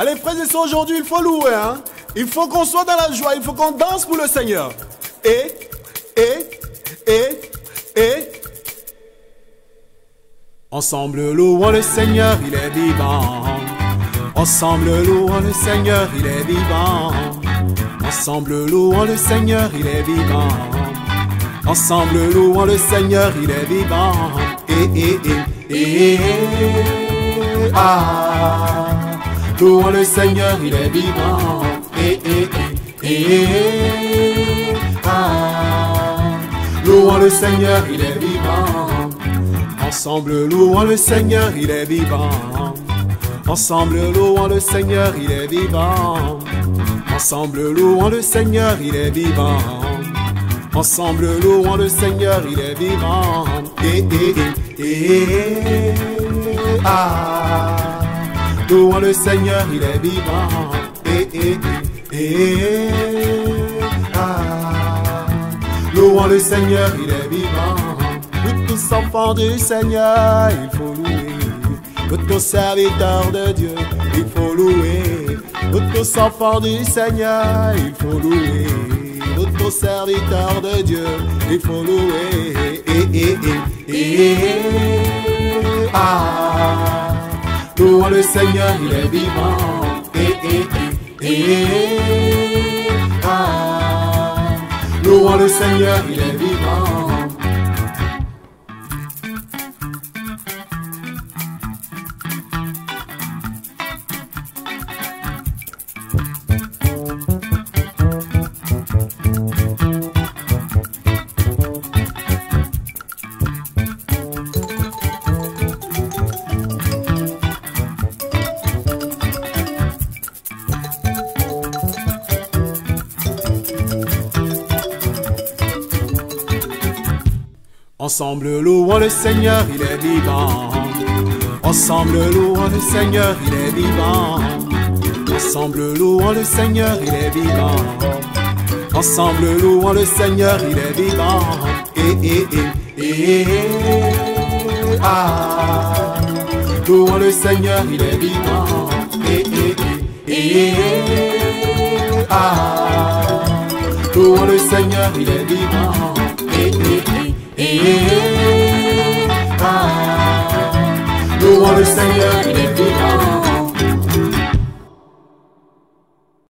Allez, frères et sœurs, aujourd'hui, il faut louer. Hein? Il faut qu'on soit dans la joie. Il faut qu'on danse pour le Seigneur. Et, et, et, et. Ensemble, louons le Seigneur, il est vivant. Ensemble, louons le Seigneur, il est vivant. Ensemble, louons le Seigneur, il est vivant. Ensemble, louons le Seigneur, il est vivant. Et, et, et, et, et, ah. Louons le Seigneur, il est vivant. Et, et, et, et, ah. Louons le Seigneur, il est vivant. Ensemble, louons le Seigneur, il est vivant. Ensemble, louons le Seigneur, il est vivant. Ensemble, louons le Seigneur, il est vivant. Ensemble, louons le Seigneur, il est vivant. Ah. Louons le Seigneur, il est vivant. Et, et, et, et, ah. Louons le Seigneur, il est vivant. Nous tous enfants du Seigneur, il faut louer. Nous tous serviteurs de Dieu, il faut louer. Nous tous enfants du Seigneur, il faut louer. Nous tous serviteurs de Dieu, il faut louer. Et, et, et, et, ah. Le Seigneur, il est vivant. Et, et, et, ah. Louons le Seigneur, il est vivant. Ensemble, louons le Seigneur, il est vivant. Ensemble, louons le Seigneur, il est vivant. Ensemble, louons le Seigneur, il est vivant. Ensemble, louons le Seigneur, il est vivant. Et, et, et, et, ah. Louons le Seigneur, il est vivant. Et, et, et, et, ah. Louons le Seigneur, il est vivant. Saint-Lord